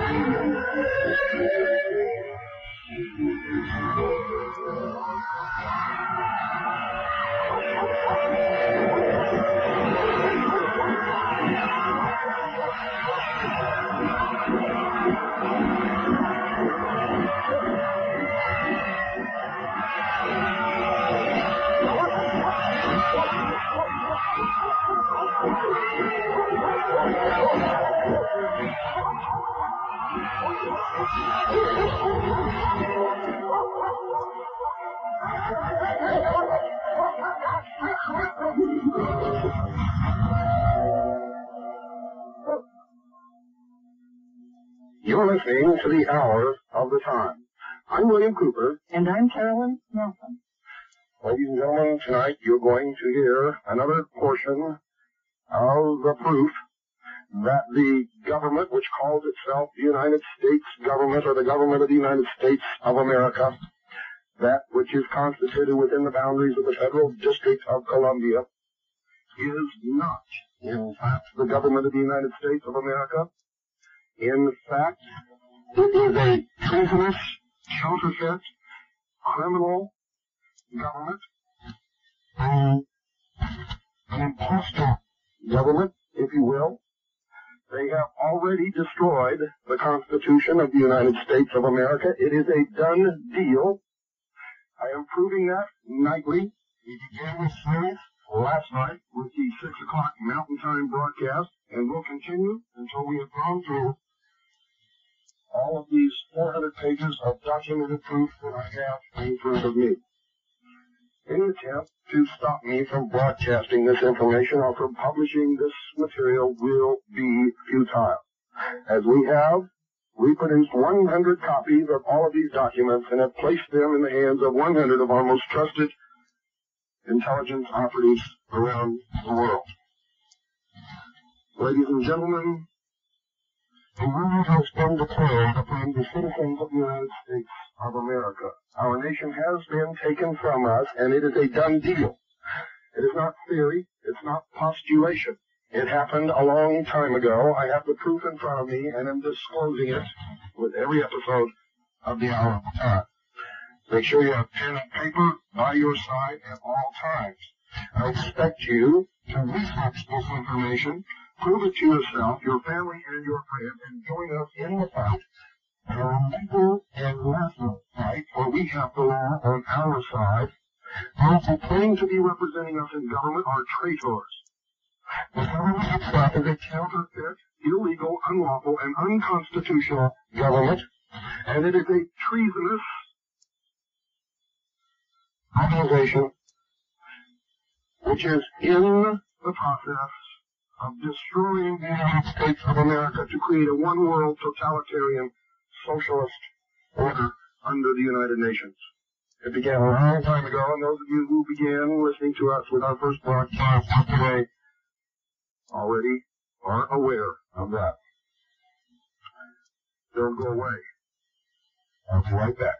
Oh, You're listening to the Hour of the Time. I'm William Cooper. And I'm Carolyn Nelson. Ladies and gentlemen, tonight you're going to hear another portion of the proof that the government, which calls itself the United States government or the government of the United States of America, that which is constituted within the boundaries of the Federal District of Columbia, is not, in fact, the government of the United States of America. In fact, it is a treasonous, counterfeit, criminal government, an, an impostor government, if you will. They have already destroyed the Constitution of the United States of America. It is a done deal. I am proving that nightly. We began this series last night with the 6 o'clock Mountain Time broadcast, and will continue until we have gone through all of these 400 pages of documented proof that I have in front of me. Any attempt to stop me from broadcasting this information or from publishing this material will be futile. As we have reproduced 100 copies of all of these documents and have placed them in the hands of 100 of our most trusted intelligence operatives around the world. Ladies and gentlemen, the war has been declared upon the citizens of the United States of America. Our nation has been taken from us, and it is a done deal. It is not theory. It's not postulation. It happened a long time ago. I have the proof in front of me, and am disclosing it with every episode of the hour of the time. Make sure you have pen and paper by your side at all times. I expect you to research this information Prove it to yourself, your family, and your friends, and join us in the fight, our legal and national fight, for we have the law on our side. Those who claim to be representing us in government are traitors. The government itself is a counterfeit, illegal, unlawful, and unconstitutional government, and it is a treasonous organization which is in the process of destroying the United States of America to create a one world totalitarian socialist order under the United Nations. It began a long time ago, and those of you who began listening to us with our first broadcast today already are aware of that. Don't go away. I'll be right back.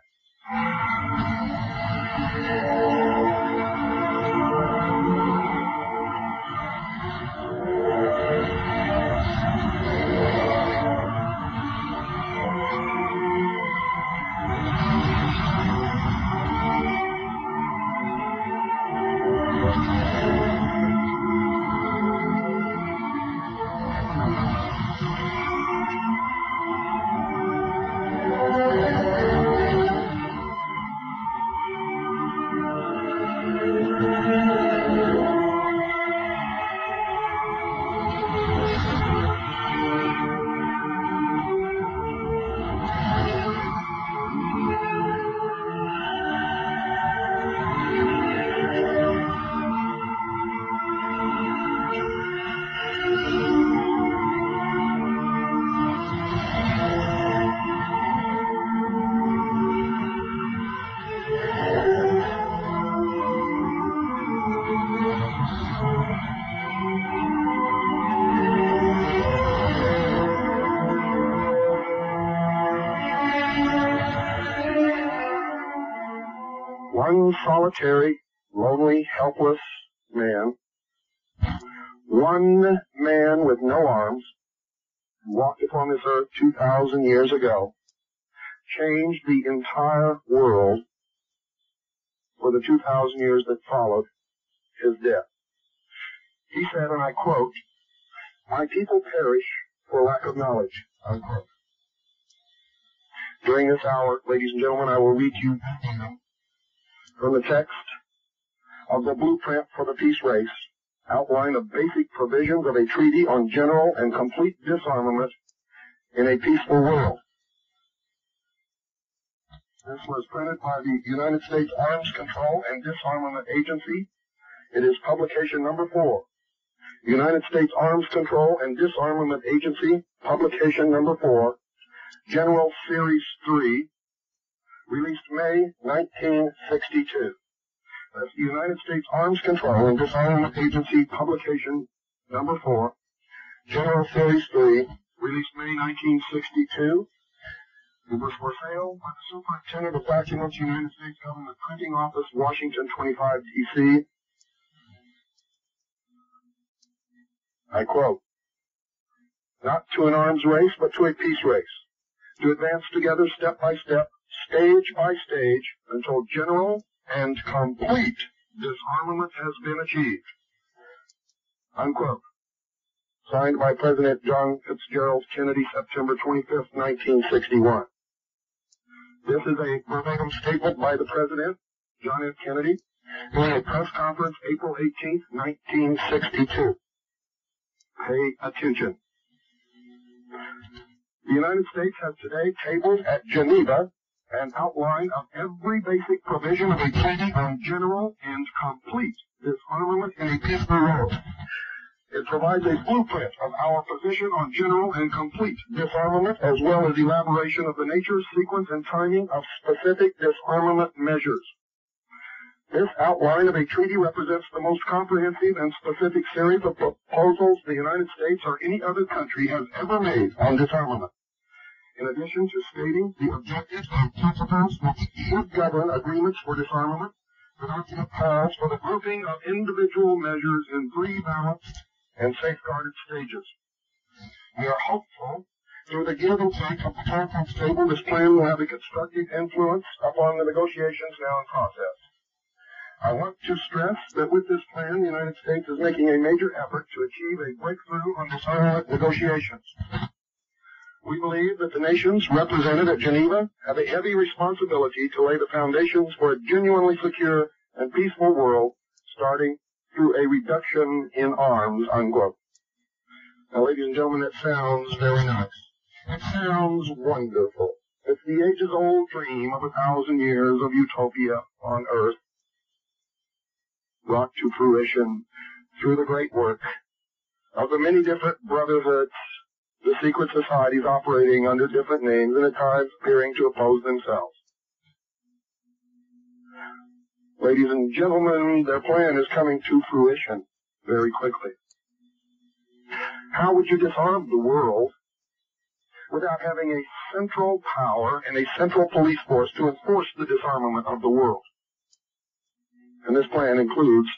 Solitary, lonely, helpless man, one man with no arms, walked upon this earth 2,000 years ago, changed the entire world for the 2,000 years that followed his death. He said, and I quote, My people perish for lack of knowledge, unquote. During this hour, ladies and gentlemen, I will read you from the text of the blueprint for the peace race, outline of basic provisions of a treaty on general and complete disarmament in a peaceful world. This was printed by the United States Arms Control and Disarmament Agency. It is publication number four. United States Arms Control and Disarmament Agency, publication number four, General Series 3, released May 1962. That's the United States Arms Control and Disarmament Agency, publication number four, General Series 3, released May 1962. It was for sale by the Superintendent of Documents, United States Government Printing Office, Washington 25 D.C. I quote, not to an arms race, but to a peace race, to advance together step by step, stage by stage, until general and complete disarmament has been achieved. Unquote. Signed by President John Fitzgerald Kennedy, September 25, 1961. This is a verbatim statement by the President, John F. Kennedy, during a press conference April 18, 1962. Pay attention. The United States has today tabled at Geneva an outline of every basic provision of a treaty on general and complete disarmament in a peaceful world. It provides a blueprint of our position on general and complete disarmament, as well as elaboration of the nature, sequence, and timing of specific disarmament measures. This outline of a treaty represents the most comprehensive and specific series of proposals the United States or any other country has ever made on disarmament. In addition to stating the objectives and principles which should govern agreements for disarmament, the document calls for the grouping of individual measures in three balanced and safeguarded stages. We are hopeful through the give and take of the conference table, this plan will have a constructive influence upon the negotiations now in process. I want to stress that with this plan, the United States is making a major effort to achieve a breakthrough on disarmament negotiations. We believe that the nations represented at Geneva have a heavy responsibility to lay the foundations for a genuinely secure and peaceful world, starting through a reduction in arms, unquote. Now, ladies and gentlemen, that sounds very nice. It sounds wonderful. It's the ages-old dream of a thousand years of utopia on Earth brought to fruition through the great work of the many different brotherhoods, the secret societies operating under different names and at times appearing to oppose themselves. Ladies and gentlemen, their plan is coming to fruition very quickly. How would you disarm the world without having a central power and a central police force to enforce the disarmament of the world? And this plan includes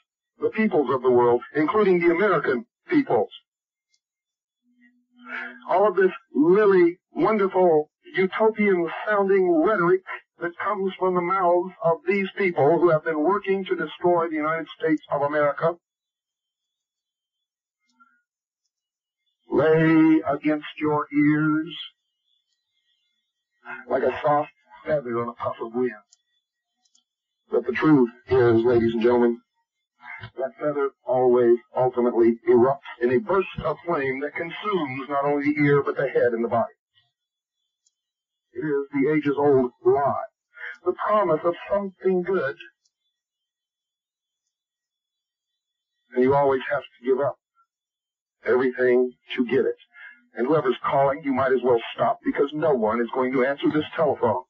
the peoples of the world, including the American peoples. All of this really wonderful utopian sounding rhetoric that comes from the mouths of these people who have been working to destroy the United States of America lay against your ears like a soft feather on a puff of wind. But the truth is, ladies and gentlemen, that feather always ultimately erupts in a burst of flame that consumes not only the ear but the head and the body. It is the ages old lie. The promise of something good. And you always have to give up everything to get it. And whoever's calling, you might as well stop because no one is going to answer this telephone.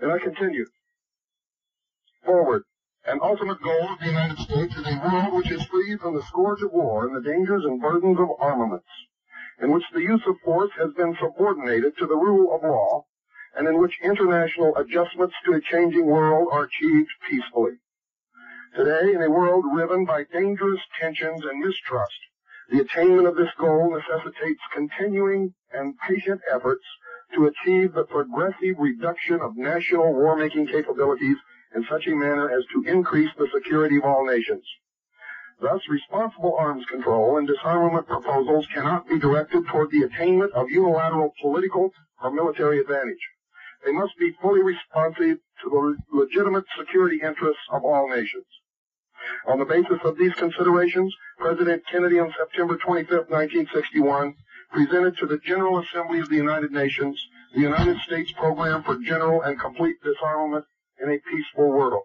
And I continue. Forward. An ultimate goal of the United States is a world which is free from the scourge of war and the dangers and burdens of armaments, in which the use of force has been subordinated to the rule of law, and in which international adjustments to a changing world are achieved peacefully. Today, in a world riven by dangerous tensions and mistrust, The attainment of this goal necessitates continuing and patient efforts to achieve the progressive reduction of national war-making capabilities in such a manner as to increase the security of all nations. Thus, responsible arms control and disarmament proposals cannot be directed toward the attainment of unilateral political or military advantage. They must be fully responsive to the legitimate security interests of all nations. On the basis of these considerations, President Kennedy on September 25, 1961, presented to the General Assembly of the United Nations the United States Program for General and Complete Disarmament in a Peaceful World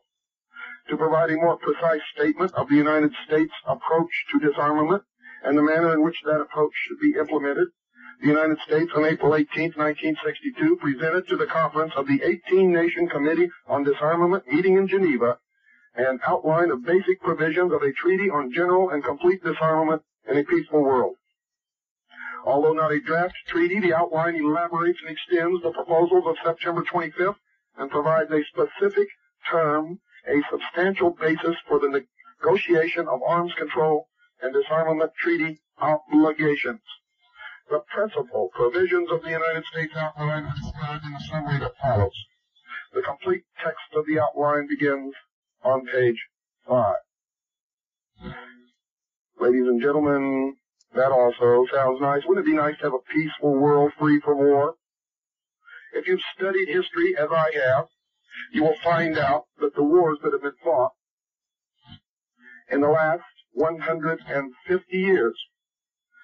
to provide a more precise statement of the United States approach to disarmament and the manner in which that approach should be implemented. The United States on April 18, 1962 presented to the conference of the 18-Nation Committee on Disarmament meeting in Geneva an outline of basic provisions of a treaty on general and complete disarmament in a peaceful world. Although not a draft treaty, the outline elaborates and extends the proposals of September 25th and provides a specific term a substantial basis for the negotiation of arms control and disarmament treaty obligations. The principal provisions of the United States outline are described in the summary that follows. The complete text of the outline begins on page 5. Ladies and gentlemen, that also sounds nice. Wouldn't it be nice to have a peaceful world free from war? If you've studied history, as I have, you will find out that the wars that have been fought in the last 150 years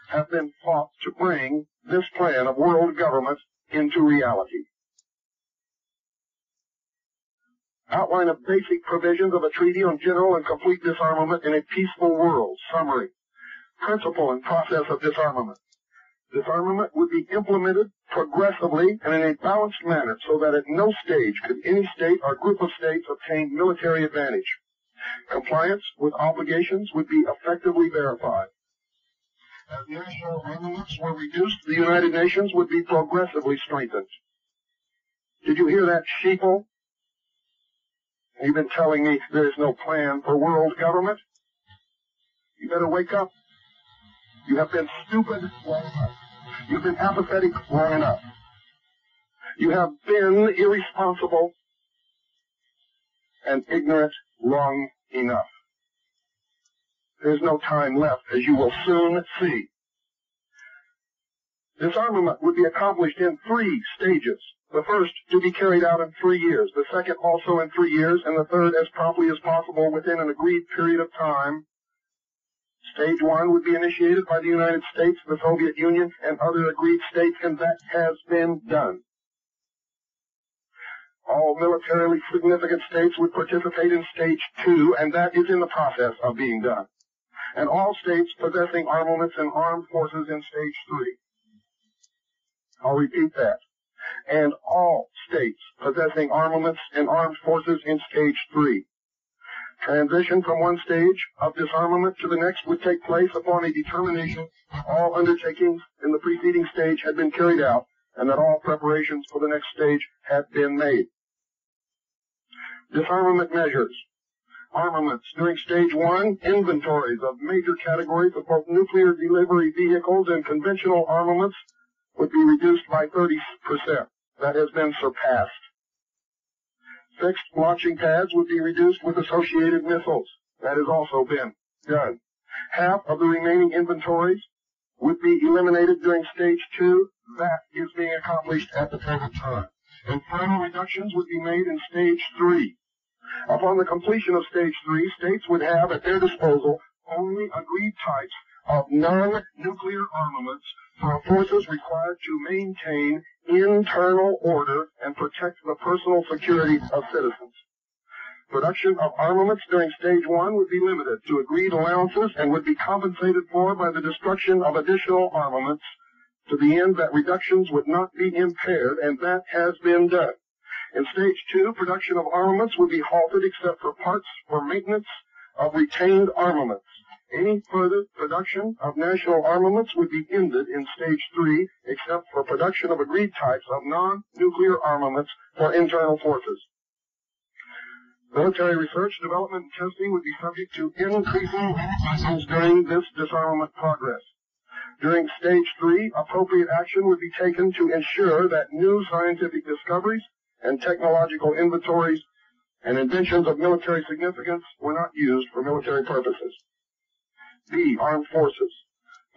have been fought to bring this plan of world government into reality. Outline of basic provisions of a treaty on general and complete disarmament in a peaceful world. Summary. Principle and process of disarmament. Disarmament would be implemented progressively and in a balanced manner so that at no stage could any state or group of states obtain military advantage. Compliance with obligations would be effectively verified. As national armaments were reduced, the United Nations would be progressively strengthened. Did you hear that, sheeple? You've been telling me there's no plan for world government? You better wake up. You have been stupid long enough. You've been apathetic long enough. You have been irresponsible and ignorant long enough. There's no time left, as you will soon see. Disarmament would be accomplished in three stages. The first to be carried out in three years, the second also in three years, and the third as promptly as possible within an agreed period of time Stage one would be initiated by the United States, the Soviet Union, and other agreed states, and that has been done. All militarily significant states would participate in stage two, and that is in the process of being done. And all states possessing armaments and armed forces in stage three. I'll repeat that. And all states possessing armaments and armed forces in stage three. Transition from one stage of disarmament to the next would take place upon a determination that all undertakings in the preceding stage had been carried out and that all preparations for the next stage had been made. Disarmament measures. Armaments. During stage one, inventories of major categories of both nuclear delivery vehicles and conventional armaments would be reduced by 30%. That has been surpassed. Fixed launching pads would be reduced with associated missiles. That has also been done. Half of the remaining inventories would be eliminated during stage two. That is being accomplished at the present time. And final reductions would be made in stage three. Upon the completion of stage three, states would have at their disposal only agreed types of non-nuclear armaments for forces required to maintain internal order and protect the personal security of citizens. Production of armaments during stage one would be limited to agreed allowances and would be compensated for by the destruction of additional armaments to the end that reductions would not be impaired, and that has been done. In stage two, production of armaments would be halted except for parts for maintenance of retained armaments. Any further production of national armaments would be ended in stage three, except for production of agreed types of non-nuclear armaments for internal forces. Military research, development, and testing would be subject to increasing limitations during this disarmament progress. During stage three, appropriate action would be taken to ensure that new scientific discoveries and technological inventories and inventions of military significance were not used for military purposes. B. Armed Forces.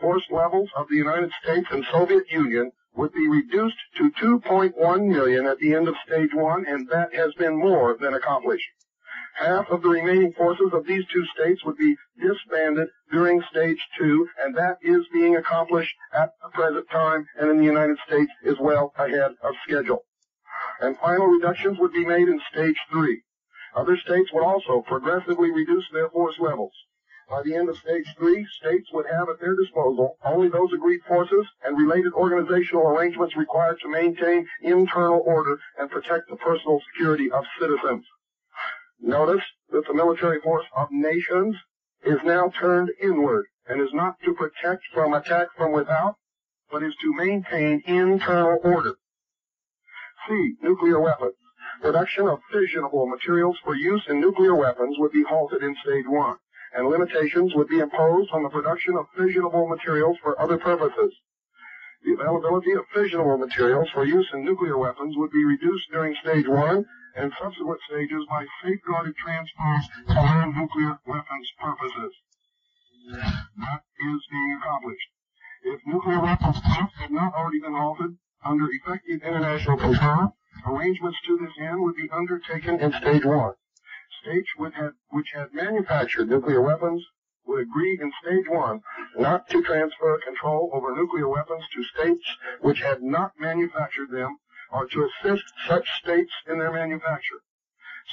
Force levels of the United States and Soviet Union would be reduced to 2.1 million at the end of stage one, and that has been more than accomplished. Half of the remaining forces of these two states would be disbanded during stage two, and that is being accomplished at the present time and in the United States is well ahead of schedule. And final reductions would be made in stage three. Other states would also progressively reduce their force levels. By the end of stage three, states would have at their disposal only those agreed forces and related organizational arrangements required to maintain internal order and protect the personal security of citizens. Notice that the military force of nations is now turned inward and is not to protect from attack from without, but is to maintain internal order. C. Nuclear weapons. Production of fissionable materials for use in nuclear weapons would be halted in stage one and limitations would be imposed on the production of fissionable materials for other purposes. The availability of fissionable materials for use in nuclear weapons would be reduced during stage one and subsequent stages by safeguarded transfers to non-nuclear weapons purposes. That is being accomplished. If nuclear weapons tests had not already been halted under effective international control, arrangements to this end would be undertaken in stage one states which had, which had manufactured nuclear weapons would agree in stage one not to transfer control over nuclear weapons to states which had not manufactured them or to assist such states in their manufacture.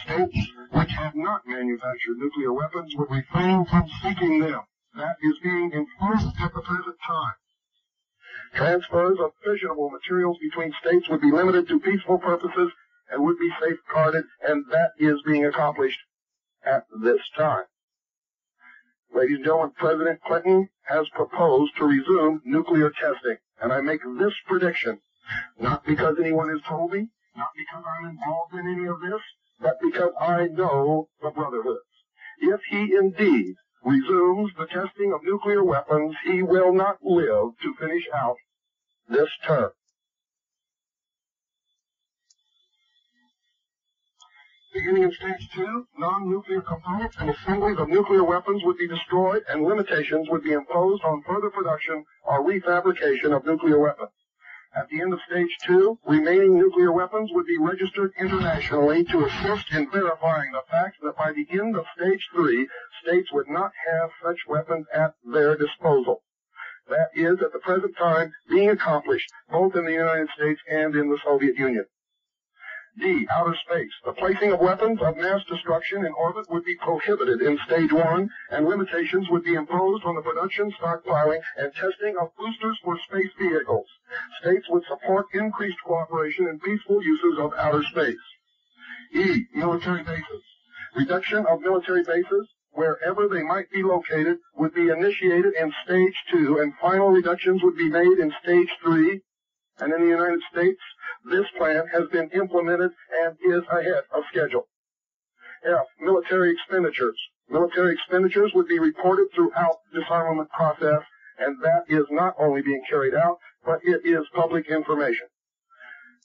States which had not manufactured nuclear weapons would refrain from seeking them. That is being enforced at the present time. Transfers of fissionable materials between states would be limited to peaceful purposes and would be safeguarded, and that is being accomplished at this time. Ladies and gentlemen, President Clinton has proposed to resume nuclear testing, and I make this prediction, not because anyone has told me, not because I'm involved in any of this, but because I know the brotherhoods. If he indeed resumes the testing of nuclear weapons, he will not live to finish out this term. Beginning in stage two, non-nuclear components and assemblies of nuclear weapons would be destroyed and limitations would be imposed on further production or refabrication of nuclear weapons. At the end of stage two, remaining nuclear weapons would be registered internationally to assist in verifying the fact that by the end of stage three, states would not have such weapons at their disposal. That is, at the present time, being accomplished both in the United States and in the Soviet Union. D. Outer space. The placing of weapons of mass destruction in orbit would be prohibited in stage one, and limitations would be imposed on the production, stockpiling, and testing of boosters for space vehicles. States would support increased cooperation in peaceful uses of outer space. E. Military bases. Reduction of military bases, wherever they might be located, would be initiated in stage two, and final reductions would be made in stage three, and in the United States, this plan has been implemented and is ahead of schedule. F. Military expenditures. Military expenditures would be reported throughout disarmament process, and that is not only being carried out, but it is public information.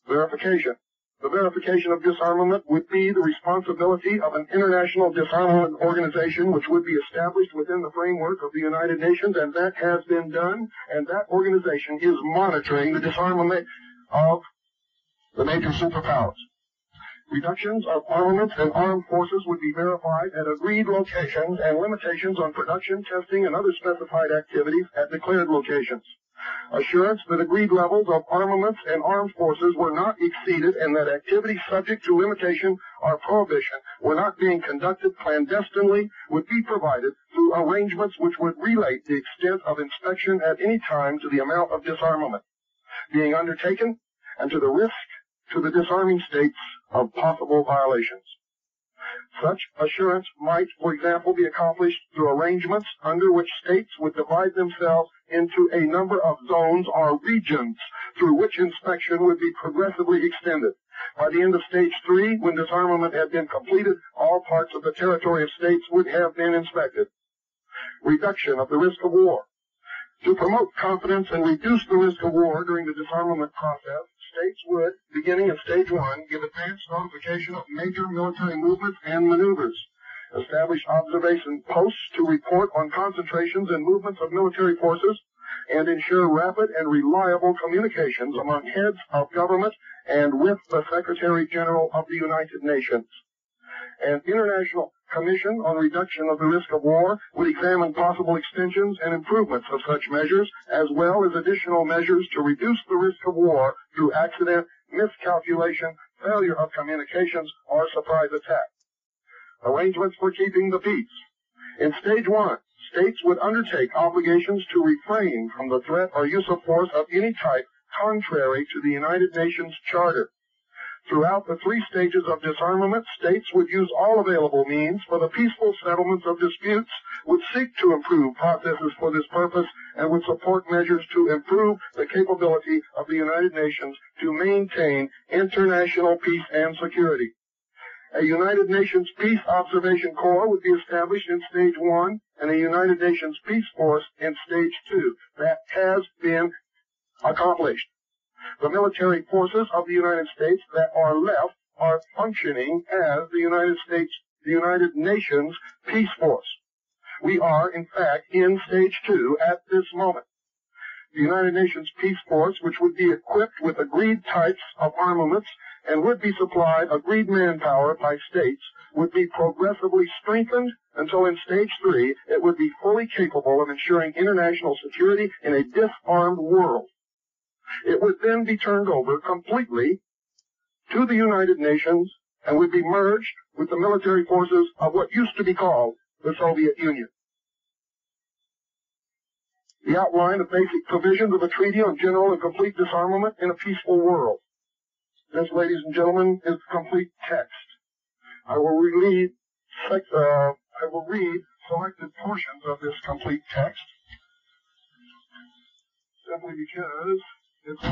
Verification. The verification of disarmament would be the responsibility of an international disarmament organization which would be established within the framework of the United Nations, and that has been done, and that organization is monitoring the disarmament of the major superpowers. Reductions of armaments and armed forces would be verified at agreed locations and limitations on production, testing, and other specified activities at declared locations assurance that agreed levels of armaments and armed forces were not exceeded and that activities subject to limitation or prohibition were not being conducted clandestinely would be provided through arrangements which would relate the extent of inspection at any time to the amount of disarmament being undertaken and to the risk to the disarming states of possible violations. Such assurance might, for example, be accomplished through arrangements under which states would divide themselves into a number of zones or regions through which inspection would be progressively extended. By the end of stage three, when disarmament had been completed, all parts of the territory of states would have been inspected. Reduction of the risk of war. To promote confidence and reduce the risk of war during the disarmament process, states would, beginning at stage one, give advance notification of major military movements and maneuvers, establish observation posts to report on concentrations and movements of military forces, and ensure rapid and reliable communications among heads of government and with the Secretary General of the United Nations. An international commission on reduction of the risk of war would examine possible extensions and improvements of such measures, as well as additional measures to reduce the risk of war through accident, miscalculation, failure of communications, or surprise attack. Arrangements for keeping the peace. In stage one, states would undertake obligations to refrain from the threat or use of force of any type contrary to the United Nations Charter. Throughout the three stages of disarmament, states would use all available means for the peaceful settlements of disputes, would seek to improve processes for this purpose, and would support measures to improve the capability of the United Nations to maintain international peace and security. A United Nations Peace Observation Corps would be established in stage one and a United Nations Peace Force in stage two. That has been accomplished. The military forces of the United States that are left are functioning as the United States, the United Nations Peace Force. We are, in fact, in stage two at this moment. The United Nations Peace Force, which would be equipped with agreed types of armaments and would be supplied agreed manpower by states, would be progressively strengthened until in stage three it would be fully capable of ensuring international security in a disarmed world. It would then be turned over completely to the United Nations and would be merged with the military forces of what used to be called the Soviet Union. The outline of basic provisions of a treaty on general and complete disarmament in a peaceful world. This, ladies and gentlemen, is the complete text. I will read, uh, I will read selected portions of this complete text simply because but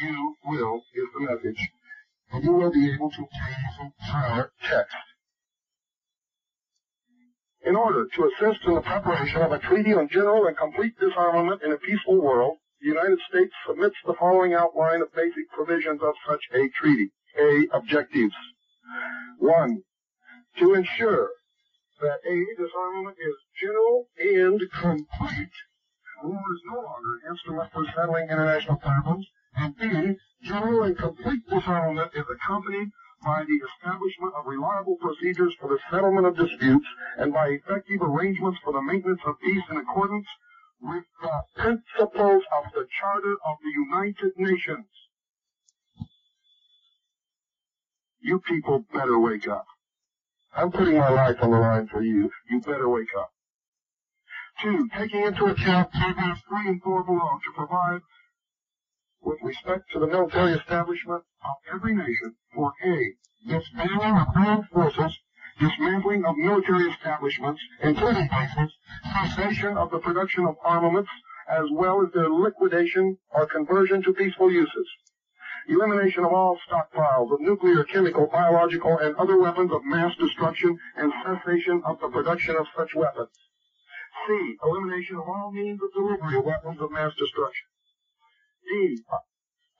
you will is the message, and you will be able to some prior text. In order to assist in the preparation of a treaty on general and complete disarmament in a peaceful world, the United States submits the following outline of basic provisions of such a treaty. A. Objectives. One, to ensure that A. Disarmament is general and complete. War is no longer an instrument for settling international problems. And B. General and complete disarmament is accompanied by the establishment of reliable procedures for the settlement of disputes and by effective arrangements for the maintenance of peace in accordance with the principles of the Charter of the United Nations. You people better wake up. I'm putting my life on the line for you. You better wake up. Two, taking into account paragraphs three and four below to provide with respect to the military establishment of every nation for A, disbanding of armed forces dismantling of military establishments, including bases, cessation of the production of armaments, as well as their liquidation or conversion to peaceful uses. Elimination of all stockpiles of nuclear, chemical, biological, and other weapons of mass destruction and cessation of the production of such weapons. C. Elimination of all means of delivery of weapons of mass destruction. D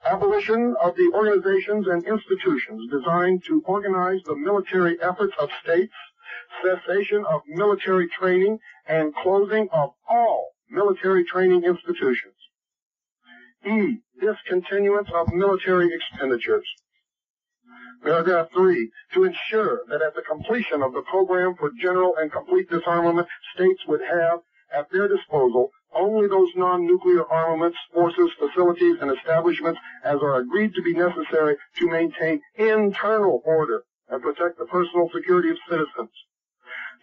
abolition of the organizations and institutions designed to organize the military efforts of states, cessation of military training, and closing of all military training institutions. E. Discontinuance of military expenditures. Paragraph 3. To ensure that at the completion of the program for general and complete disarmament, states would have at their disposal only those non-nuclear armaments, forces, facilities, and establishments as are agreed to be necessary to maintain internal order and protect the personal security of citizens.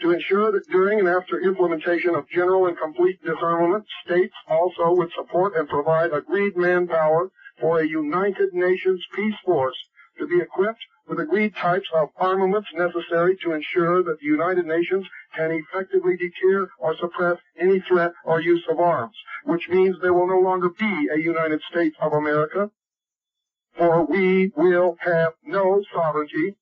To ensure that during and after implementation of general and complete disarmament, states also would support and provide agreed manpower for a United Nations peace force to be equipped with agreed types of armaments necessary to ensure that the United Nations can effectively deter or suppress any threat or use of arms, which means there will no longer be a United States of America. for we will have no sovereignty,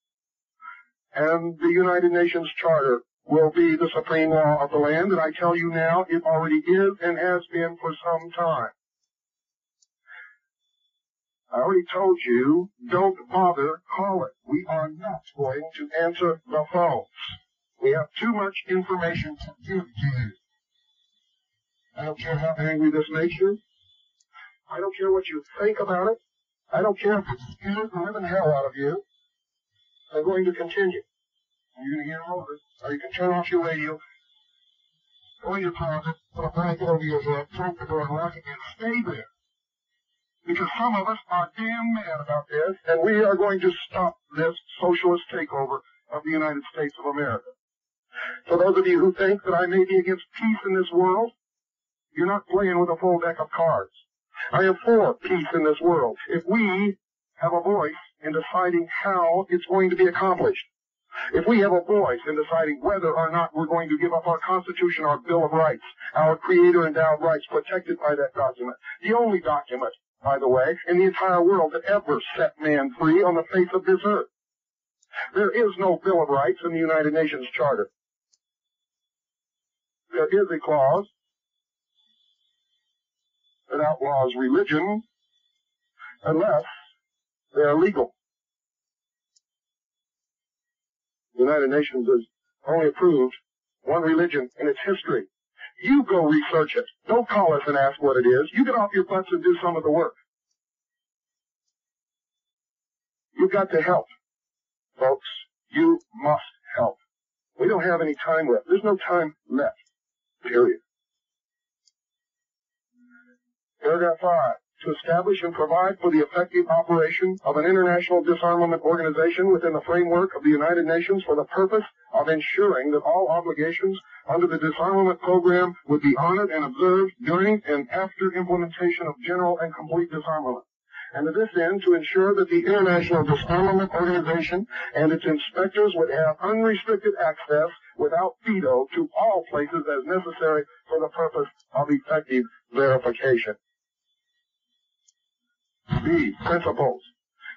and the United Nations Charter will be the supreme law of the land, and I tell you now, it already is and has been for some time. I already told you, don't bother calling. We are not going to answer the phones. We have too much information to give to you. I don't care how angry this makes you. I don't care what you think about it. I don't care if it scares the living hell out of you. I'm going to continue. You're going to all of it. Or you can turn off your radio, go your closet, put a blanket over your head, close the door, lock it, and stay there. Because some of us are damn mad about this, and we are going to stop this socialist takeover of the United States of America. For those of you who think that I may be against peace in this world, you're not playing with a full deck of cards. I am for peace in this world. If we have a voice in deciding how it's going to be accomplished, if we have a voice in deciding whether or not we're going to give up our Constitution, our Bill of Rights, our Creator endowed rights protected by that document, the only document, by the way, in the entire world that ever set man free on the face of this earth. There is no Bill of Rights in the United Nations Charter. There is a clause that outlaws religion unless they are legal. The United Nations has only approved one religion in its history. You go research it. Don't call us and ask what it is. You get off your butts and do some of the work. You've got to help, folks. You must help. We don't have any time left. There's no time left. Period. Paragraph 5. To establish and provide for the effective operation of an international disarmament organization within the framework of the United Nations for the purpose of ensuring that all obligations under the disarmament program would be honored and observed during and after implementation of general and complete disarmament and to this end to ensure that the International Disarmament Organization and its inspectors would have unrestricted access without veto to all places as necessary for the purpose of effective verification. B. Principles.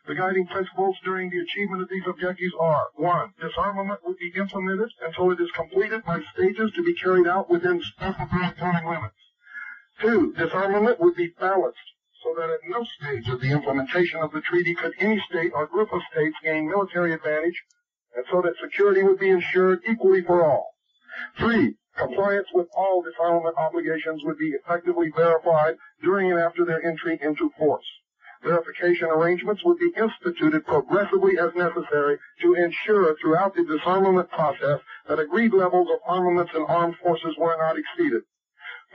The guiding principles during the achievement of these objectives are 1. Disarmament would be implemented until it is completed by stages to be carried out within specified time limits. 2. Disarmament would be balanced so that at no stage of the implementation of the treaty could any state or group of states gain military advantage, and so that security would be ensured equally for all. Three, compliance with all disarmament obligations would be effectively verified during and after their entry into force. Verification arrangements would be instituted progressively as necessary to ensure throughout the disarmament process that agreed levels of armaments and armed forces were not exceeded.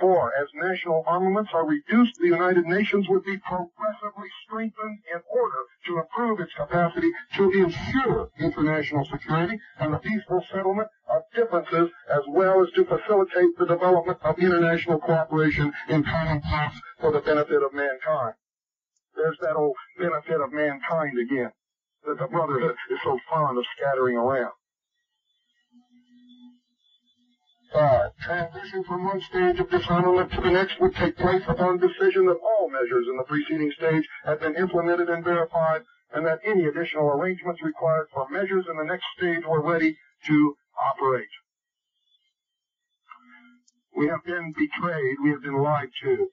For as national armaments are reduced, the United Nations would be progressively strengthened in order to improve its capacity to ensure international security and the peaceful settlement of differences as well as to facilitate the development of international cooperation in common cause for the benefit of mankind. There's that old benefit of mankind again that the Brotherhood is so fond of scattering around. Uh, transition from one stage of disarmament to the next would take place upon decision that all measures in the preceding stage had been implemented and verified, and that any additional arrangements required for measures in the next stage were ready to operate. We have been betrayed. We have been lied to.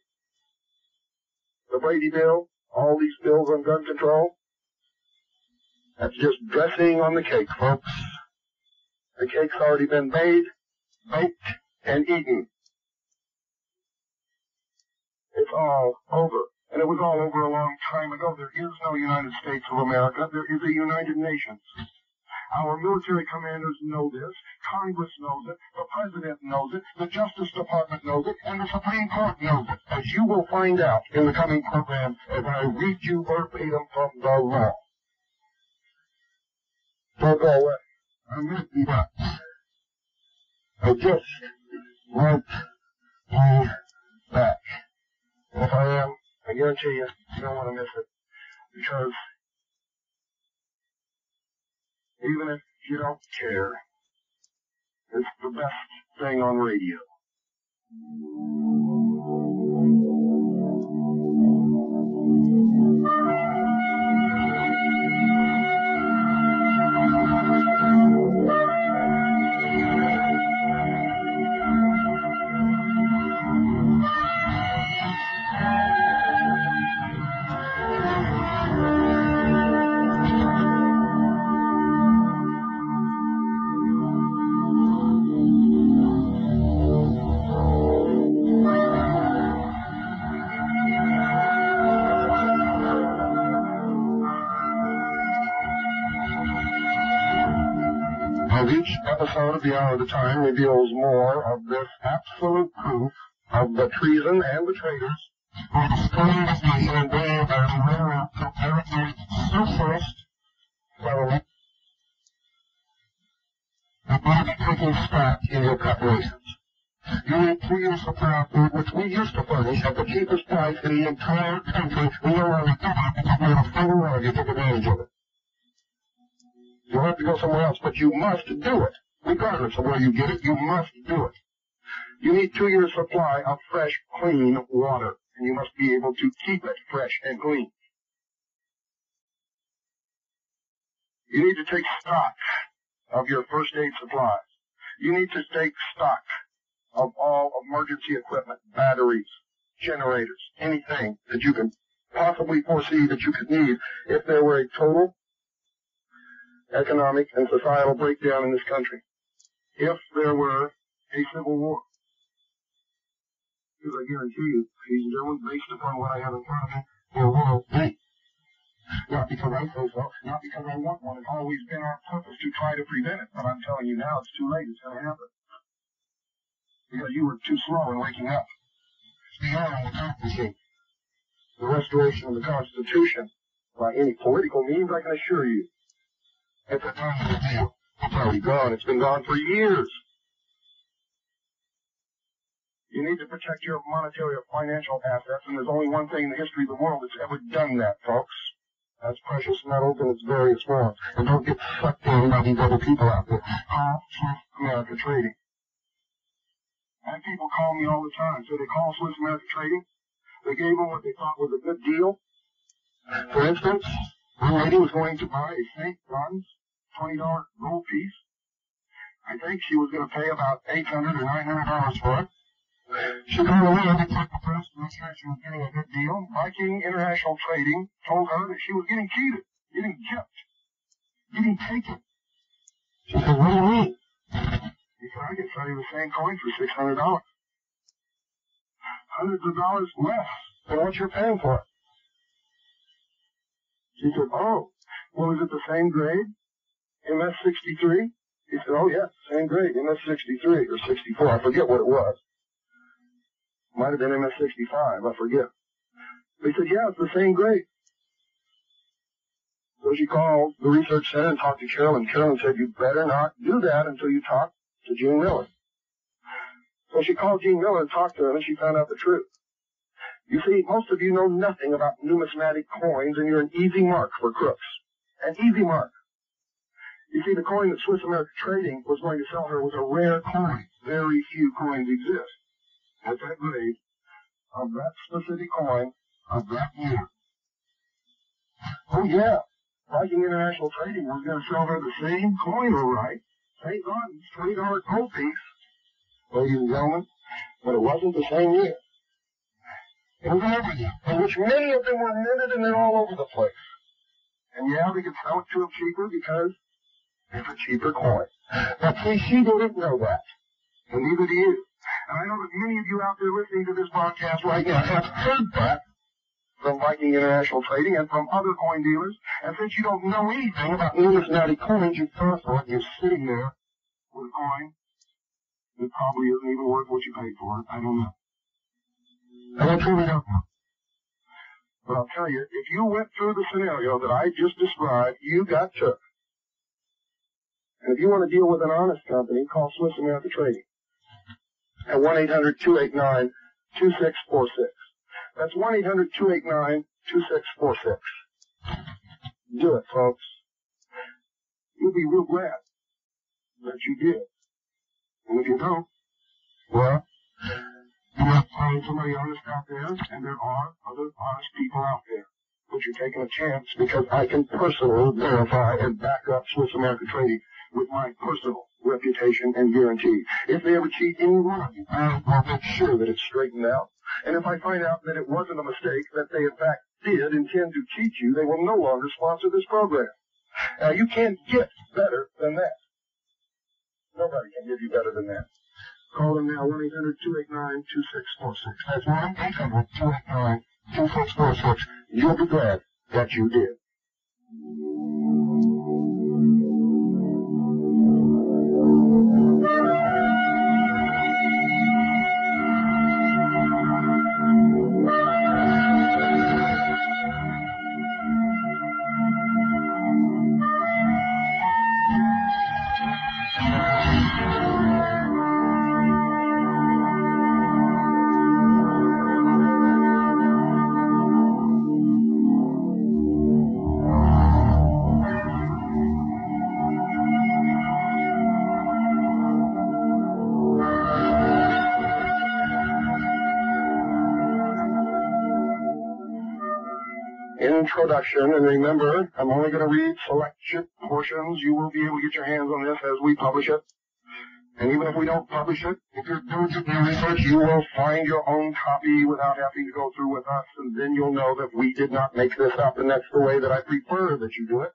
The Brady Bill, all these bills on gun control, that's just dressing on the cake, folks. The cake's already been made baked and eaten. It's all over. And it was all over a long time ago. There is no United States of America. There is a United Nations. Our military commanders know this. Congress knows it. The President knows it. The Justice Department knows it. And the Supreme Court knows it. As you will find out in the coming program as I read you verbatim from the law. Don't go away. To be back. I just want you back. If I am, I guarantee you, you don't want to miss it. Because even if you don't care, it's the best thing on radio. Episode of the Hour of the Time reveals more of this absolute proof of the treason and the traitors who are destroying this nation and bringing about a railroad preparatory socialist government ought to be taking stock in your corporations. You need two years supply of food, which we used to furnish at the cheapest price in the entire country. We no longer do that because we have a federal law. You took advantage of it. You'll have to go somewhere else, but you must do it. Regardless of where you get it, you must do it. You need two years supply of fresh, clean water, and you must be able to keep it fresh and clean. You need to take stock of your first aid supplies. You need to take stock of all emergency equipment, batteries, generators, anything that you can possibly foresee that you could need if there were a total economic and societal breakdown in this country. If there were a civil war. Because I guarantee you, ladies and gentlemen, based upon what I have in front of me, there will be. Not because I say so, not because I want one. It's always been our purpose to try to prevent it, but I'm telling you now, it's too late. It's going to happen. Because you were too slow in waking up. It's beyond accomplishing the restoration of the Constitution by any political means, I can assure you. At the time of the deal, it's already gone. It's been gone for years. You need to protect your monetary or financial assets, and there's only one thing in the history of the world that's ever done that, folks. That's precious metals in its various forms. And don't get sucked in by these other people out there. Call Swiss America Trading. I have people call me all the time. So they call Swiss America Trading. They gave them what they thought was a good deal. For instance, one lady was going to buy a St. Gaudens $20 gold piece. I think she was going to pay about 800 or $900 for it. She called around and checked the press to make she was getting a good deal. Viking International Trading told her that she was getting cheated, getting kept, getting taken. She said, what do you mean? He said, I can sell you the same coin for $600. Hundreds of dollars less than what you're paying for it. She said, oh, well, is it the same grade? MS-63? He said, oh, yeah, same grade, MS-63 or 64. I forget what it was. Might have been MS-65, I forget. He said, yeah, it's the same grade. So she called the research center and talked to Carolyn. Carolyn said, you better not do that until you talk to Gene Miller. So she called Gene Miller and talked to him, and she found out the truth. You see, most of you know nothing about numismatic coins, and you're an easy mark for crooks. An easy mark. You see, the coin that Swiss America Trading was going to sell her was a rare coin. Very few coins exist at that grade of that specific coin of that year. Oh yeah, Viking International Trading was going to sell her the same coin, all right. St. Gaudens twenty dollar gold piece, ladies and gentlemen, but it wasn't the same year. It was another year, in which many of them were minted and they're all over the place. And yeah, they could sell it to them cheaper because it's a cheaper coin. But see, she didn't know that. And neither do you. And I know that many of you out there listening to this broadcast right now have heard that from Viking International Trading and from other coin dealers. And since you don't know anything about numismatic coins, you thought you're sitting there with a coin that probably isn't even worth what you paid for it. I don't know. I truly don't know. But I'll tell you, if you went through the scenario that I just described, you got took. And if you want to deal with an honest company, call Swiss America Trading at 1-800-289-2646. That's 1-800-289-2646. Do it, folks. You'll be real glad that you did. And if you don't, well, you might find somebody honest out there, and there are other honest people out there. But you're taking a chance because I can personally verify and back up Swiss America Trading with my personal reputation and guarantee. If they ever cheat any one of you, I'll make sure that it's straightened out. And if I find out that it wasn't a mistake, that they in fact did intend to cheat you, they will no longer sponsor this program. Now you can't get better than that. Nobody can give you better than that. Call them now, 1-800-289-2646. That's 1-800-289-2646. You'll be glad that you did. And remember, I'm only going to read selection portions. You will be able to get your hands on this as we publish it. And even if we don't publish it, if you're your research, you will find your own copy without having to go through with us, and then you'll know that we did not make this up, and that's the way that I prefer that you do it.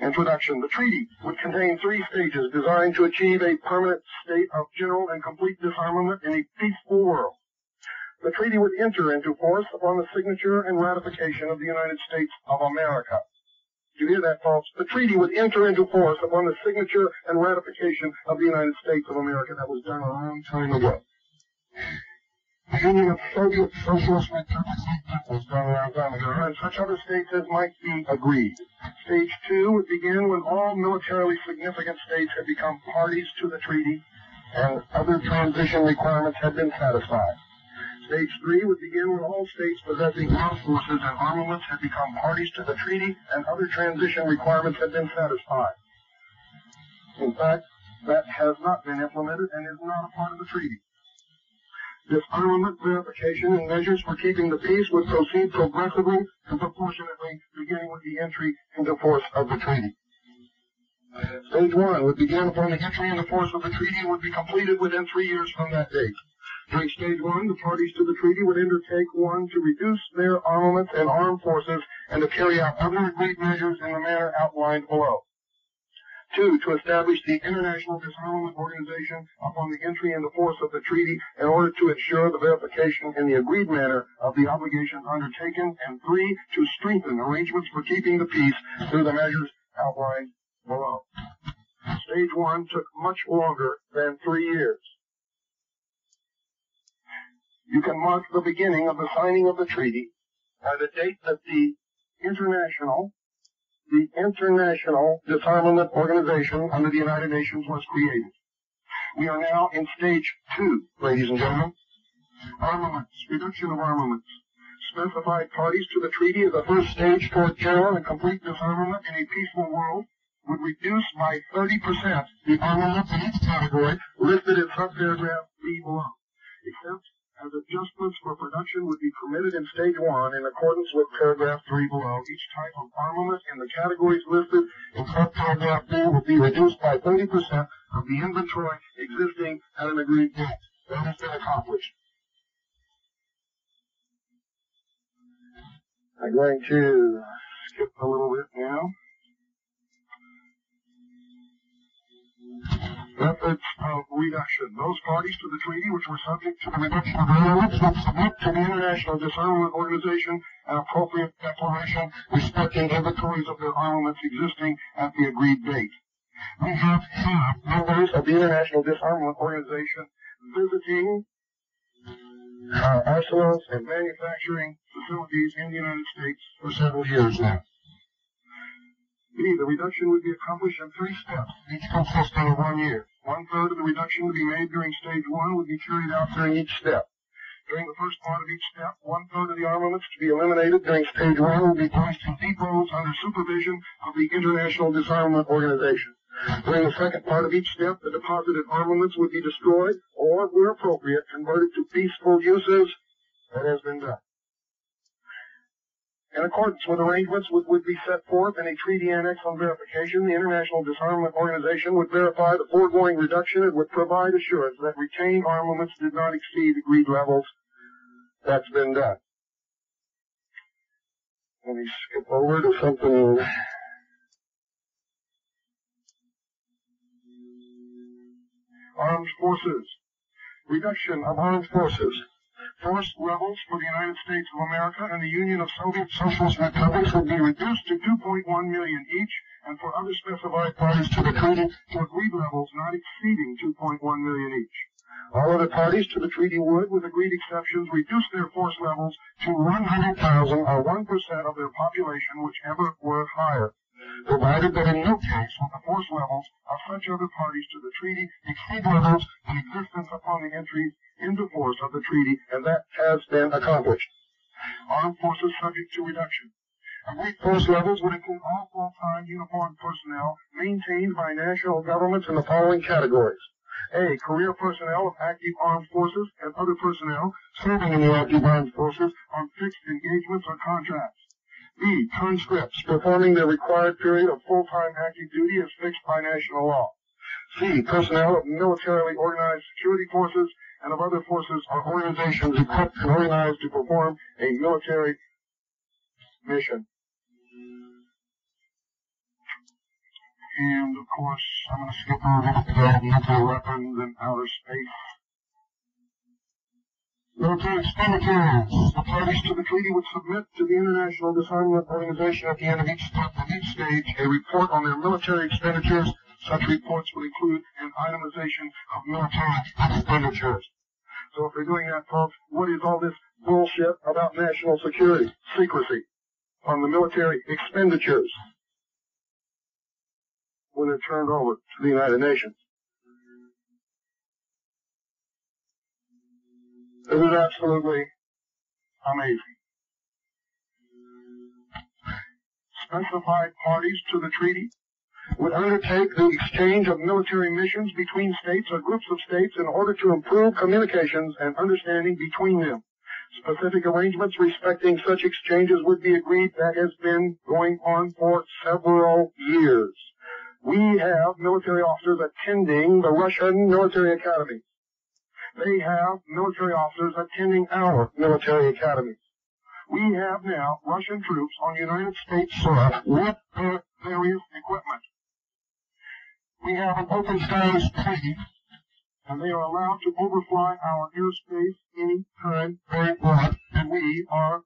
Introduction. The treaty would contain three stages designed to achieve a permanent state of general and complete disarmament in a peaceful world. The treaty would enter into force upon the signature and ratification of the United States of America. Do you hear that, folks? The treaty would enter into force upon the signature and ratification of the United States of America. That was done a long time ago. The Union of Soviet Socialist Republics was done a long time ago, and such other states as might be agreed. Stage two would begin when all militarily significant states had become parties to the treaty and other transition requirements had been satisfied. Stage three would begin when all states possessing armed forces and armaments had become parties to the treaty and other transition requirements had been satisfied. In fact, that has not been implemented and is not a part of the treaty. Disarmament verification and measures for keeping the peace would proceed progressively and proportionately, beginning with the entry into force of the treaty. Stage one would begin upon the entry into force of the treaty and would be completed within three years from that date. During stage one, the parties to the treaty would undertake one to reduce their armaments and armed forces and to carry out other agreed measures in the manner outlined below. Two, to establish the International Disarmament Organization upon the entry into force of the treaty in order to ensure the verification in the agreed manner of the obligations undertaken. And three, to strengthen arrangements for keeping the peace through the measures outlined below. Stage one took much longer than three years. You can mark the beginning of the signing of the treaty by the date that the International the International Disarmament Organization under the United Nations was created. We are now in stage two, ladies and gentlemen. Armaments, reduction of armaments. Specified parties to the treaty as the first stage toward general and complete disarmament in a peaceful world would reduce by 30% the armaments in each category listed in subparagraph B below, except as adjustments for production would be permitted in stage one in accordance with paragraph three below. Each type of armament in the categories listed in subparagraph B will be reduced by 30% of the inventory existing at an agreed date. That has been accomplished. I'm going to skip a little bit now. Methods of reduction. Those parties to the treaty which were subject to the reduction of armaments would submit to the International Disarmament Organization an appropriate declaration respecting inventories of their armaments existing at the agreed date. We have here members of the International Disarmament Organization visiting uh, arsenals and manufacturing facilities in the United States for several years now. B, the reduction would be accomplished in three steps, each consisting of one year. One third of the reduction to be made during stage one would be carried out during each step. During the first part of each step, one third of the armaments to be eliminated during stage one will be placed in depots under supervision of the International Disarmament Organization. During the second part of each step, the deposited armaments would be destroyed or, where appropriate, converted to peaceful uses. That has been done. In accordance with arrangements which would be set forth in a treaty annex on verification, the International Disarmament Organization would verify the foregoing reduction and would provide assurance that retained armaments did not exceed agreed levels. That's been done. Let me skip over to something. Armed forces. Reduction of armed forces force levels for the United States of America and the Union of Soviet Socialist Republics would be reduced to 2.1 million each, and for other specified parties to the treaty to agreed levels not exceeding 2.1 million each. All other parties to the treaty would, with agreed exceptions, reduce their force levels to 100,000 or 1% of their population, whichever were higher provided that in no case will the force levels of such other parties to the treaty exceed levels in existence upon the entry into force of the treaty, and that has been accomplished. Armed forces subject to reduction. Agreed force levels would include all full-time uniformed personnel maintained by national governments in the following categories. A. Career personnel of active armed forces and other personnel serving in the active armed forces on fixed engagements or contracts. B. Conscripts performing their required period of full-time active duty as fixed by national law. C. Personnel of militarily organized security forces and of other forces or organizations equipped and organized to perform a military mission. And of course, I'm going to skip over the nuclear weapons and outer space. Military expenditures. The parties to the treaty would submit to the International Disarmament Organization at the end of each step of each stage a report on their military expenditures. Such reports would include an itemization of military expenditures. So if they're doing that, folks, what is all this bullshit about national security? Secrecy on the military expenditures when they're turned over to the United Nations. This is absolutely amazing. Specified parties to the treaty would undertake the exchange of military missions between states or groups of states in order to improve communications and understanding between them. Specific arrangements respecting such exchanges would be agreed that has been going on for several years. We have military officers attending the Russian military academy they have military officers attending our military academies. We have now Russian troops on United States soil with their various equipment. We have an open skies treaty, and they are allowed to overfly our airspace any time they want, and we are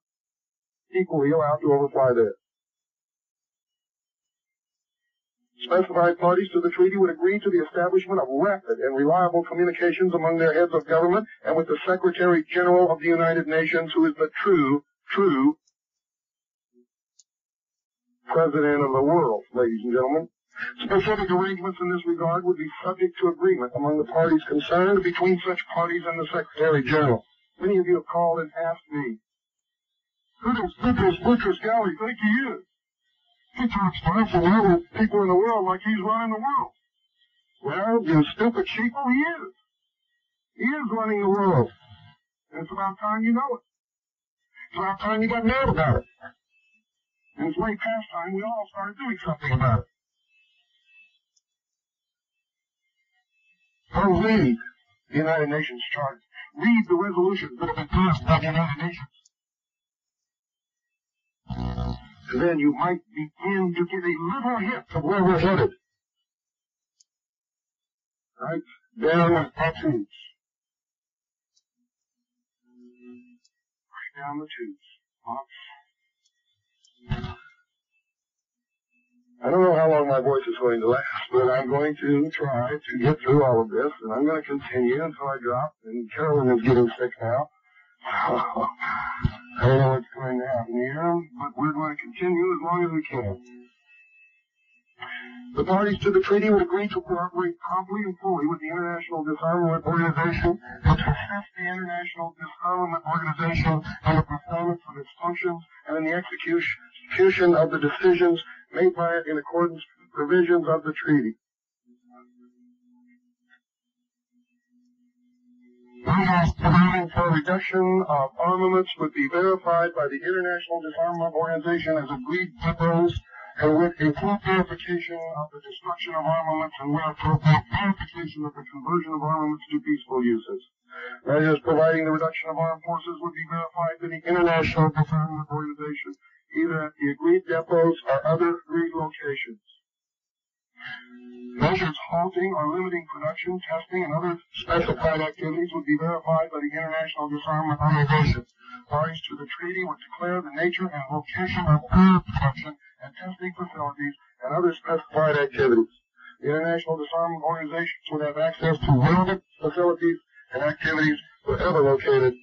equally allowed to overfly theirs. Specified parties to the treaty would agree to the establishment of rapid and reliable communications among their heads of government and with the Secretary General of the United Nations, who is the true, true President of the world, ladies and gentlemen. Specific arrangements in this regard would be subject to agreement among the parties concerned between such parties and the Secretary General. Many of you have called and asked me, who does Boutros Boutros Ghali think? He talks to people in the world like he's running the world. Well, you stupid sheeple, he is. He is running the world. And it's about time you know it. It's about time you got mad about it. And it's way past time we all started doing something about it. So read the United Nations Charter. Read the resolutions that have been passed by the United Nations then you might begin to get a little hint of where we're headed. Right? Down the tattoos. Right down the tubes. I don't know how long my voice is going to last, but I'm going to try to get through all of this, and I'm going to continue until I drop. And Carolyn is getting sick now. I don't know what's going to happen here, but we're going to continue as long as we can. The parties to the treaty would agree to cooperate promptly and fully with the International Disarmament Organization and to assist the International Disarmament Organization in the performance of its functions and in the execution of the decisions made by it in accordance with the provisions of the treaty. Measures providing for reduction of armaments would be verified by the International Disarmament Organization as agreed depots and with a full verification of the destruction of armaments and where appropriate verification of the conversion of armaments to peaceful uses. Measures providing the reduction of armed forces would be verified by the International Disarmament Organization, either at the agreed depots or other agreed locations. Measures halting or limiting production, testing, and other specified activities would be verified by the International Disarmament Organization. Parties to the treaty would declare the nature and location of all production and testing facilities and other specified activities. The International Disarmament Organizations would have access to relevant facilities and activities wherever located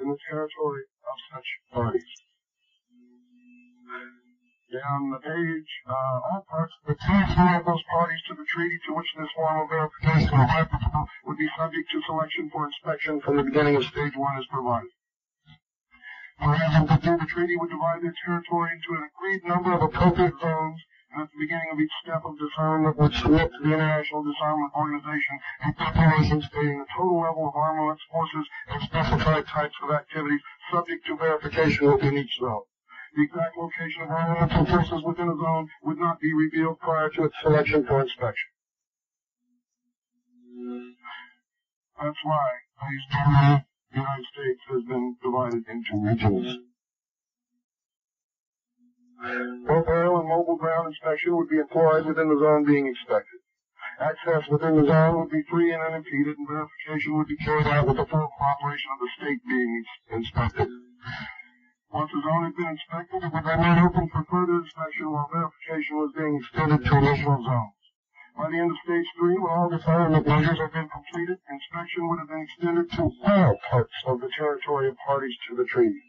in the territory of such parties down the page, uh, all parts, of the three of those parties to the treaty to which this form of verification would be subject to selection for inspection from the beginning of stage one as provided. Whereas in the treaty would divide their territory into an agreed number of appropriate zones and at the beginning of each step of disarmament would submit to the International Disarmament Organization a declaration stating the total level of armaments, forces, and specified types of activities subject to verification within each zone. The exact location of and forces within a zone would not be revealed prior to its selection for inspection. That's why, and gentlemen, the United States has been divided into regions. Both aerial and mobile ground inspection would be employed within the zone being inspected. Access within the zone would be free and unimpeded, and verification would be carried out with the full cooperation of the state being inspected. Once the zone had been inspected, it would remain open for further inspection while verification was being extended to additional zones. By the end of stage three, when all disarmament measures had been completed, inspection would have been extended to all parts of the territory of parties to the treaty.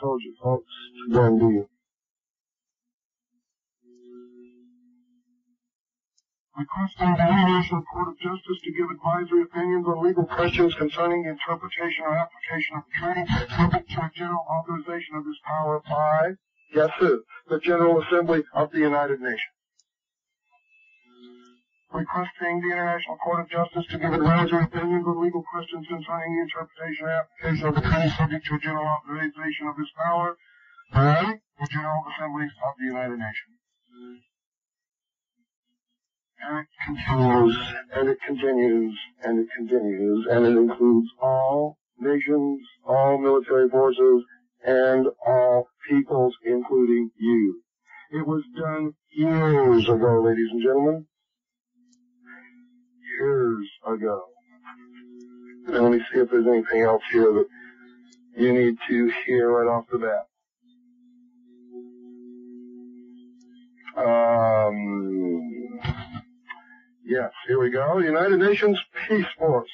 Told you, folks, to done requesting the International Court of Justice to give advisory opinions on legal questions concerning the interpretation or application of the treaty, subject to a general authorization of this power by, guess who? The General Assembly of the United Nations. Requesting the International Court of Justice to give advisory opinions on legal questions concerning the interpretation or application of the treaty, subject to a general authorization of this power by the General Assembly of the United Nations. And it continues, and it continues, and it continues, and it includes all nations, all military forces, and all peoples, including you. It was done years ago, ladies and gentlemen. Years ago. And let me see if there's anything else here that you need to hear right off the bat. Um, yes, here we go. United Nations Peace Force.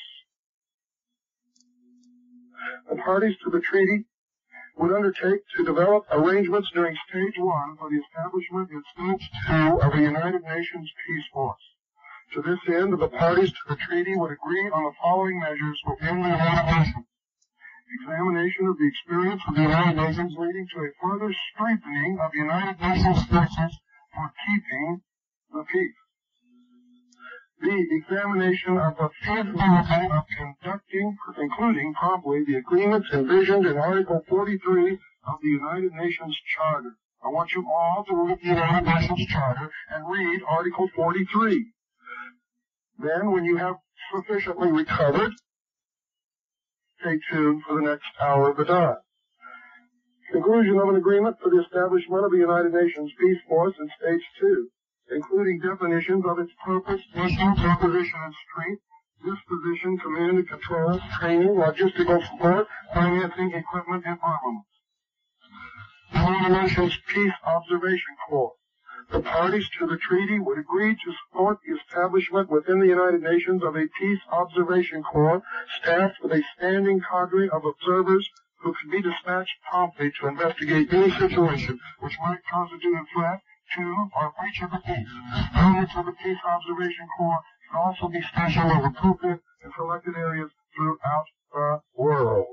The parties to the treaty would undertake to develop arrangements during stage one for the establishment in stage two of the United Nations Peace Force. To this end, the parties to the treaty would agree on the following measures within the United Nations. Examination of the experience of the United Nations leading to a further strengthening of the United Nations forces for keeping the peace. The examination of the feasibility of conducting, including promptly, the agreements envisioned in Article 43 of the United Nations Charter. I want you all to look at the United Nations Charter and read Article 43. Then, when you have sufficiently recovered, stay tuned for the next hour of the time. Conclusion of an agreement for the establishment of the United Nations Peace Force in Stage 2, including definitions of its purpose, mission, composition, and strength, disposition, command and control, training, logistical support, financing, equipment, and armaments. United Nations Peace Observation Corps. The parties to the treaty would agree to support the establishment within the United Nations of a peace observation corps staffed with a standing cadre of observers who could be dispatched promptly to investigate any situation which might constitute a threat to or breach of the peace. Elements of the Peace Observation Corps should also be stationed in appropriate and selected areas throughout the world.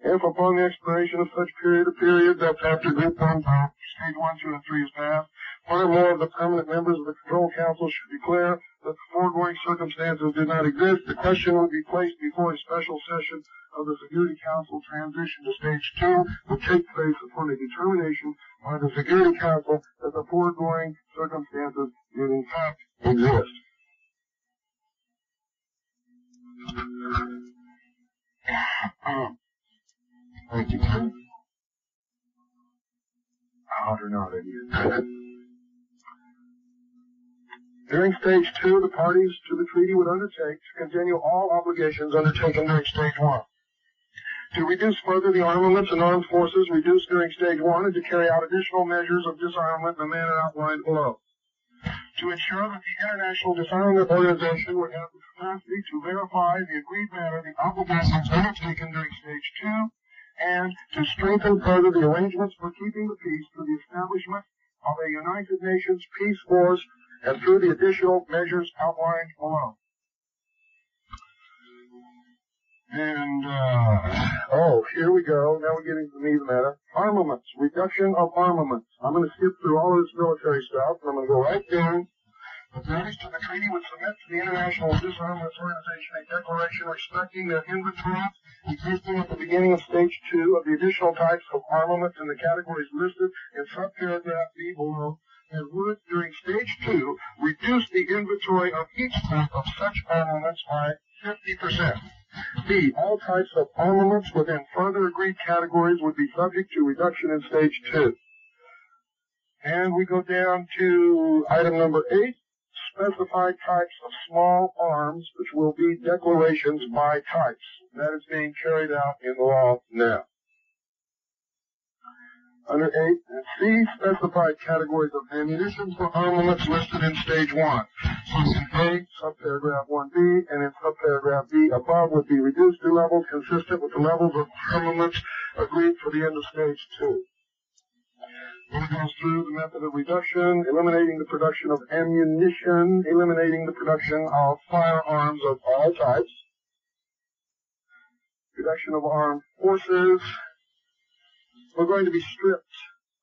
If upon the expiration of such period or period, that's after group one, stage one, two, and three is passed, one or more of the permanent members of the Control Council should declare that the foregoing circumstances did not exist, the question would be placed before a special session of the Security Council transition to stage two would take place upon a determination by the Security Council that the foregoing circumstances did in fact exist. Thank you. Hot or not, idiot. During stage two, the parties to the treaty would undertake to continue all obligations undertaken during stage one. To reduce further the armaments and armed forces reduced during stage one and to carry out additional measures of disarmament in the manner outlined below. To ensure that the International Disarmament Organization would have the capacity to verify the agreed manner the obligations undertaken during stage two and to strengthen further the arrangements for keeping the peace through the establishment of a United Nations Peace Force and through the additional measures outlined below. And, uh, oh, here we go. Now we're getting to the meat of the matter. Armaments. Reduction of armaments. I'm going to skip through all this military stuff, and I'm going to go right down. The parties to the treaty would submit to the International Disarmament Organization a declaration respecting their inventory existing at the beginning of stage two of the additional types of armaments in the categories listed in subparagraph B below and would, during stage two, reduce the inventory of each type of such armaments by 50%. B. All types of armaments within further agreed categories would be subject to reduction in stage two. And we go down to item number eight, specified types of small arms, which will be declarations by types. That is being carried out in law now. Under 8, C specified categories of ammunition for armaments listed in stage 1. So in A, subparagraph 1B, and in subparagraph B above would be reduced to levels consistent with the levels of armaments agreed for the end of stage 2. Then it goes through the method of reduction, eliminating the production of ammunition, eliminating the production of firearms of all types, reduction of armed forces, we're going to be stripped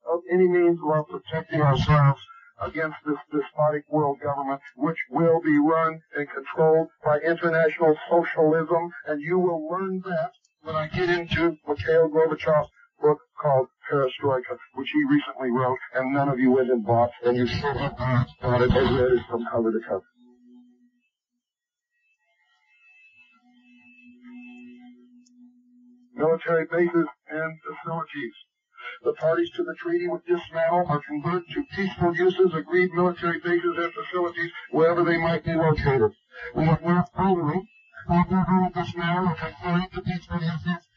of any means of protecting ourselves against this despotic world government, which will be run and controlled by international socialism. And you will learn that when I get into Mikhail Gorbachev's book called Perestroika, which he recently wrote, and none of you and bought, and you still have not it and read it from cover to cover. Military bases and facilities. The parties to the treaty would dismantle or convert to peaceful uses agreed military bases and facilities wherever they might be located. We have not only ordered dismantle or convert to peaceful uses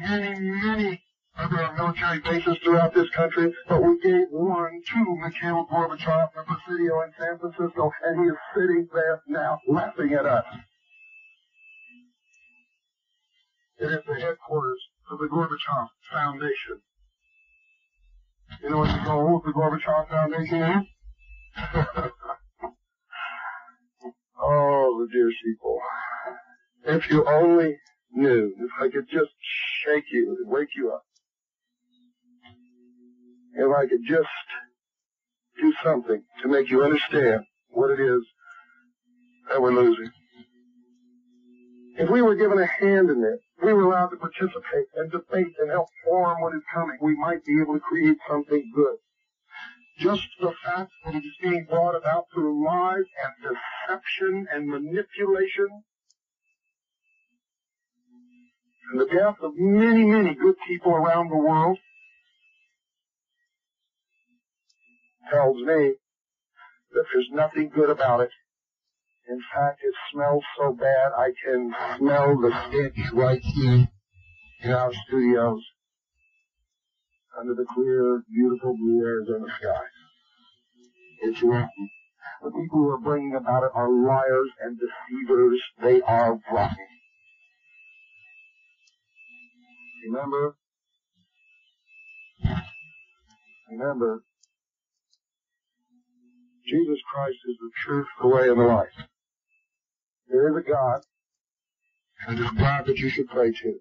many, many other military bases throughout this country, but we gave one to Mikhail Gorbachev in Presidio in San Francisco, and he is sitting there now laughing at us. It is the headquarters of the Gorbachev Foundation. You know what the goal of the Gorbachev Foundation is? Eh? oh, the dear people. If you only knew, if I could just shake you and wake you up. If I could just do something to make you understand what it is that we're losing. If we were given a hand in it, we were allowed to participate and debate and help form what is coming, we might be able to create something good. Just the fact that it is being brought about through lies and deception and manipulation and the death of many, many good people around the world tells me that there's nothing good about it. In fact, it smells so bad I can smell the stench right here in our studios under the clear, beautiful blue Arizona sky. It's rotten. The people who are bringing about it are liars and deceivers. They are rotten. Remember, remember, Jesus Christ is the truth, the way, and the life. There is a God, and is God that you should pray to.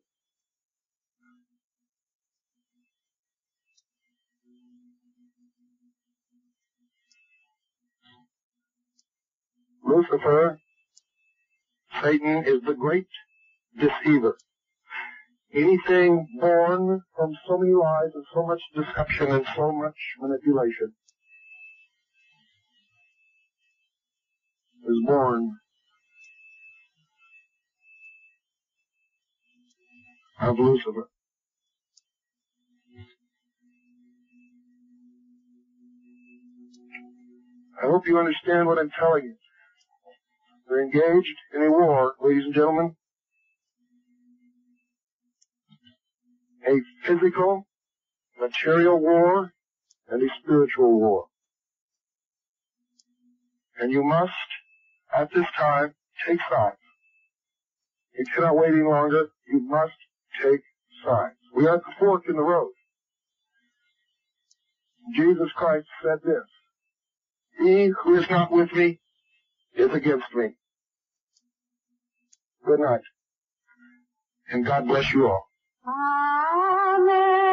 Lucifer, Satan is the great deceiver. Anything born from so many lies and so much deception and so much manipulation is born of. I hope you understand what I'm telling you. We're engaged in a war, ladies and gentlemen. A physical, material war and a spiritual war. And you must, at this time, take sides. You cannot wait any longer. You must take sides. We are the fork in the road. Jesus Christ said this, He who is not with me is against me. Good night. and God bless you all. Amen.